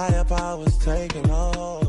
Higher powers taking hold.